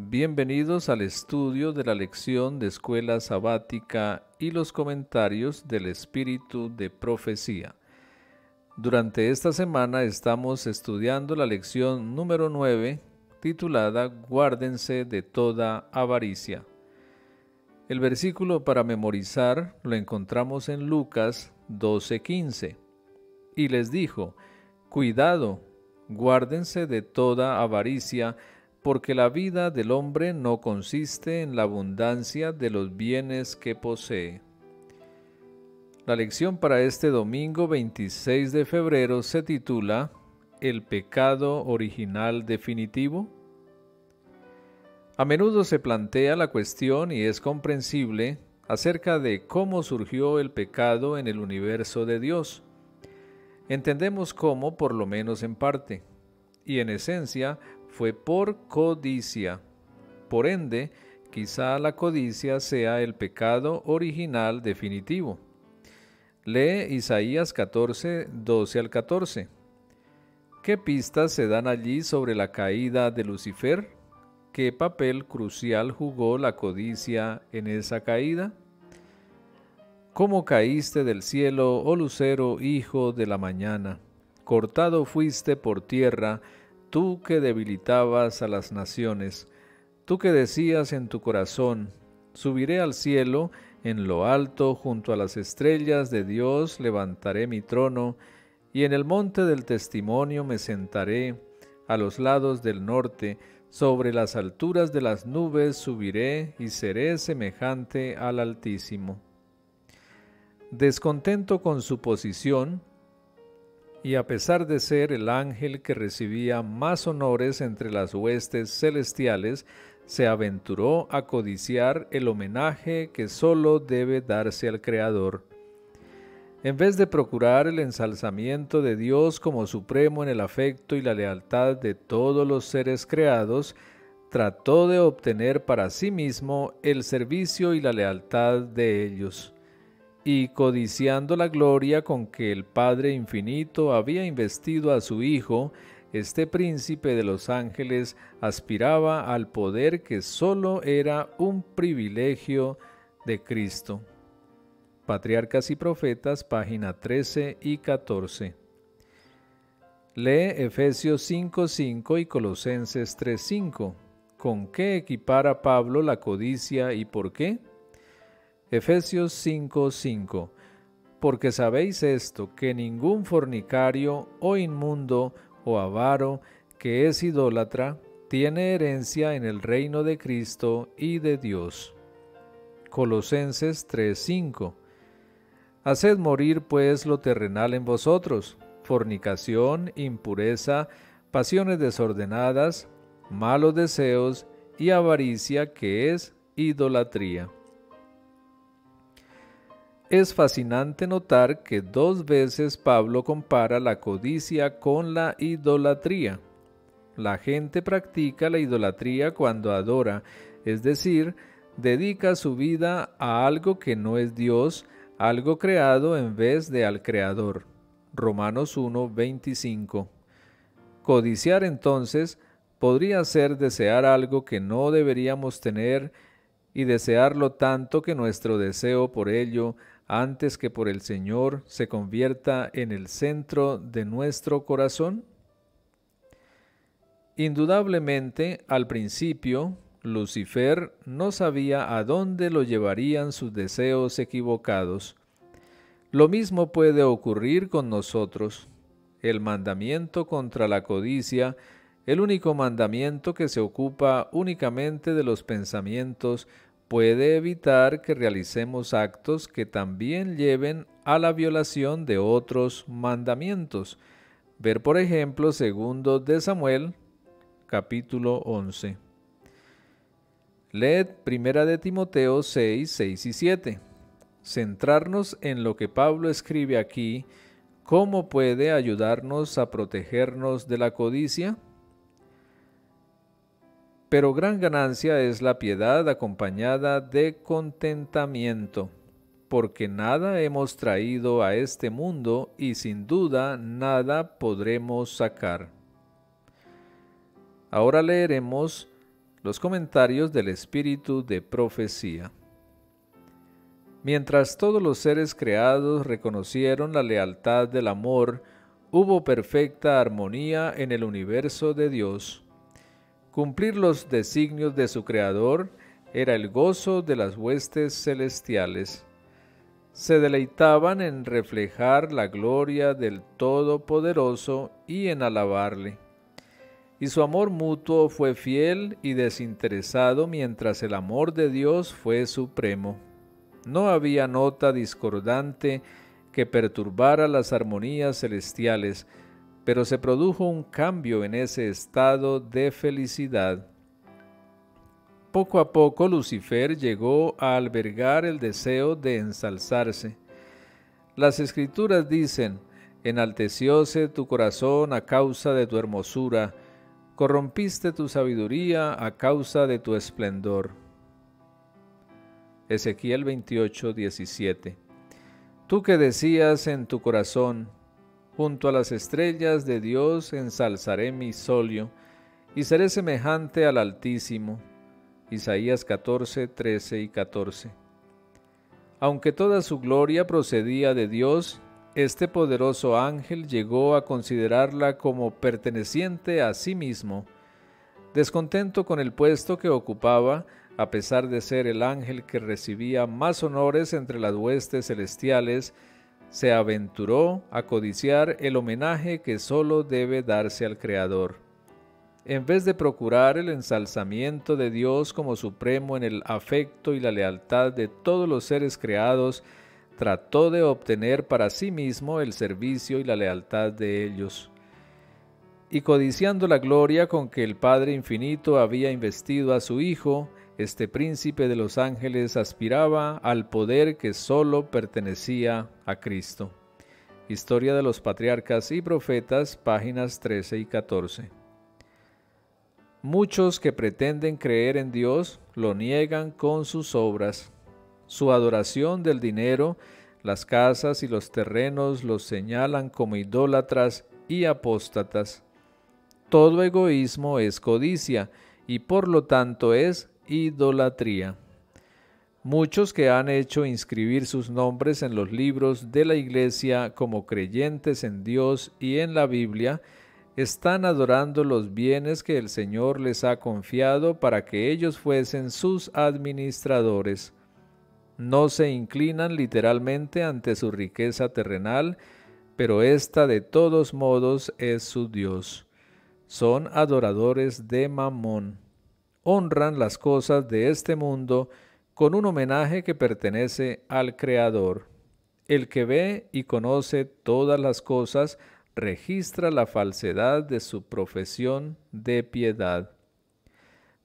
Bienvenidos al estudio de la lección de escuela sabática y los comentarios del espíritu de profecía. Durante esta semana estamos estudiando la lección número 9 titulada Guárdense de toda avaricia. El versículo para memorizar lo encontramos en Lucas 12:15 y les dijo, Cuidado, guárdense de toda avaricia, porque la vida del hombre no consiste en la abundancia de los bienes que posee. La lección para este domingo 26 de febrero se titula ¿El pecado original definitivo? A menudo se plantea la cuestión y es comprensible acerca de cómo surgió el pecado en el universo de Dios. Entendemos cómo, por lo menos en parte, y en esencia fue por codicia. Por ende, quizá la codicia sea el pecado original definitivo. Lee Isaías 14, 12 al 14. ¿Qué pistas se dan allí sobre la caída de Lucifer? ¿Qué papel crucial jugó la codicia en esa caída? ¿Cómo caíste del cielo, oh lucero, hijo de la mañana? Cortado fuiste por tierra, tú que debilitabas a las naciones, tú que decías en tu corazón, subiré al cielo, en lo alto, junto a las estrellas de Dios, levantaré mi trono, y en el monte del testimonio me sentaré, a los lados del norte, sobre las alturas de las nubes subiré y seré semejante al Altísimo. Descontento con su posición, y a pesar de ser el ángel que recibía más honores entre las huestes celestiales, se aventuró a codiciar el homenaje que sólo debe darse al Creador. En vez de procurar el ensalzamiento de Dios como supremo en el afecto y la lealtad de todos los seres creados, trató de obtener para sí mismo el servicio y la lealtad de ellos y codiciando la gloria con que el Padre Infinito había investido a su Hijo, este príncipe de los ángeles aspiraba al poder que sólo era un privilegio de Cristo. Patriarcas y Profetas, página 13 y 14. Lee Efesios 5:5 y Colosenses 3:5. ¿Con qué equipara Pablo la codicia y por qué? Efesios 5:5 Porque sabéis esto, que ningún fornicario o inmundo o avaro que es idólatra tiene herencia en el reino de Cristo y de Dios. Colosenses 3:5 Haced morir pues lo terrenal en vosotros, fornicación, impureza, pasiones desordenadas, malos deseos y avaricia que es idolatría. Es fascinante notar que dos veces Pablo compara la codicia con la idolatría. La gente practica la idolatría cuando adora, es decir, dedica su vida a algo que no es Dios, algo creado en vez de al Creador. Romanos 1, 25. Codiciar entonces podría ser desear algo que no deberíamos tener y desearlo tanto que nuestro deseo por ello antes que por el Señor se convierta en el centro de nuestro corazón? Indudablemente, al principio, Lucifer no sabía a dónde lo llevarían sus deseos equivocados. Lo mismo puede ocurrir con nosotros. El mandamiento contra la codicia, el único mandamiento que se ocupa únicamente de los pensamientos, puede evitar que realicemos actos que también lleven a la violación de otros mandamientos. Ver por ejemplo segundo de Samuel capítulo 11. Leed primera de Timoteo 6, 6 y 7. Centrarnos en lo que Pablo escribe aquí, ¿cómo puede ayudarnos a protegernos de la codicia? Pero gran ganancia es la piedad acompañada de contentamiento, porque nada hemos traído a este mundo y sin duda nada podremos sacar. Ahora leeremos Los comentarios del espíritu de profecía. Mientras todos los seres creados reconocieron la lealtad del amor, hubo perfecta armonía en el universo de Dios. Cumplir los designios de su Creador era el gozo de las huestes celestiales. Se deleitaban en reflejar la gloria del Todopoderoso y en alabarle. Y su amor mutuo fue fiel y desinteresado mientras el amor de Dios fue supremo. No había nota discordante que perturbara las armonías celestiales, pero se produjo un cambio en ese estado de felicidad. Poco a poco Lucifer llegó a albergar el deseo de ensalzarse. Las escrituras dicen, enaltecióse tu corazón a causa de tu hermosura, corrompiste tu sabiduría a causa de tu esplendor. Ezequiel 28, 17. Tú que decías en tu corazón, junto a las estrellas de Dios ensalzaré mi solio, y seré semejante al Altísimo. Isaías 14, 13 y 14. Aunque toda su gloria procedía de Dios, este poderoso ángel llegó a considerarla como perteneciente a sí mismo. Descontento con el puesto que ocupaba, a pesar de ser el ángel que recibía más honores entre las huestes celestiales, se aventuró a codiciar el homenaje que sólo debe darse al Creador. En vez de procurar el ensalzamiento de Dios como supremo en el afecto y la lealtad de todos los seres creados, trató de obtener para sí mismo el servicio y la lealtad de ellos. Y codiciando la gloria con que el Padre Infinito había investido a su Hijo, este príncipe de los ángeles aspiraba al poder que sólo pertenecía a Cristo. Historia de los Patriarcas y Profetas, páginas 13 y 14. Muchos que pretenden creer en Dios lo niegan con sus obras. Su adoración del dinero, las casas y los terrenos los señalan como idólatras y apóstatas. Todo egoísmo es codicia y por lo tanto es idolatría. Muchos que han hecho inscribir sus nombres en los libros de la Iglesia como creyentes en Dios y en la Biblia, están adorando los bienes que el Señor les ha confiado para que ellos fuesen sus administradores. No se inclinan literalmente ante su riqueza terrenal, pero ésta de todos modos es su Dios. Son adoradores de Mamón honran las cosas de este mundo con un homenaje que pertenece al Creador. El que ve y conoce todas las cosas registra la falsedad de su profesión de piedad.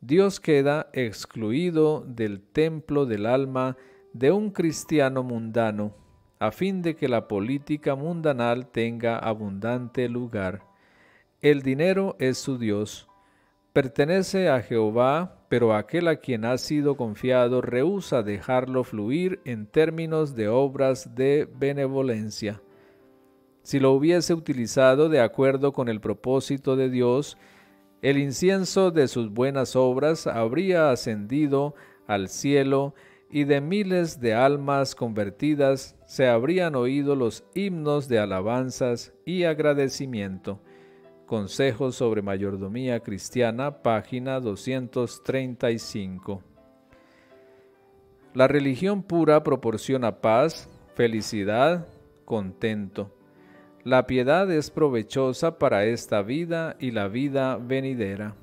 Dios queda excluido del templo del alma de un cristiano mundano, a fin de que la política mundanal tenga abundante lugar. El dinero es su Dios, pertenece a Jehová, pero aquel a quien ha sido confiado rehúsa dejarlo fluir en términos de obras de benevolencia. Si lo hubiese utilizado de acuerdo con el propósito de Dios, el incienso de sus buenas obras habría ascendido al cielo y de miles de almas convertidas se habrían oído los himnos de alabanzas y agradecimiento. Consejos sobre Mayordomía Cristiana, página 235. La religión pura proporciona paz, felicidad, contento. La piedad es provechosa para esta vida y la vida venidera.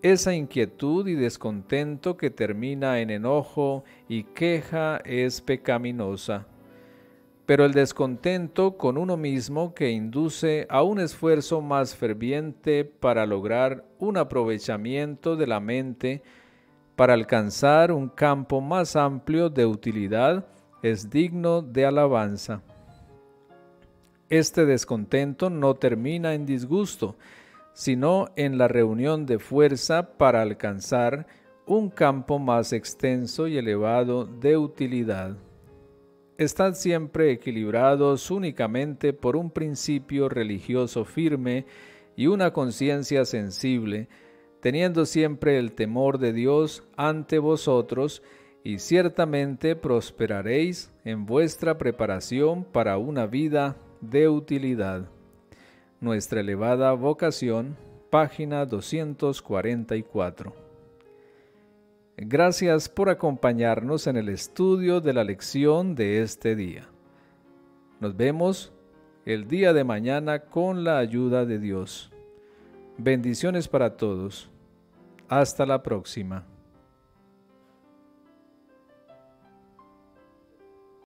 Esa inquietud y descontento que termina en enojo y queja es pecaminosa pero el descontento con uno mismo que induce a un esfuerzo más ferviente para lograr un aprovechamiento de la mente, para alcanzar un campo más amplio de utilidad, es digno de alabanza. Este descontento no termina en disgusto, sino en la reunión de fuerza para alcanzar un campo más extenso y elevado de utilidad están siempre equilibrados únicamente por un principio religioso firme y una conciencia sensible, teniendo siempre el temor de Dios ante vosotros, y ciertamente prosperaréis en vuestra preparación para una vida de utilidad. Nuestra elevada vocación, página 244. Gracias por acompañarnos en el estudio de la lección de este día. Nos vemos el día de mañana con la ayuda de Dios. Bendiciones para todos. Hasta la próxima.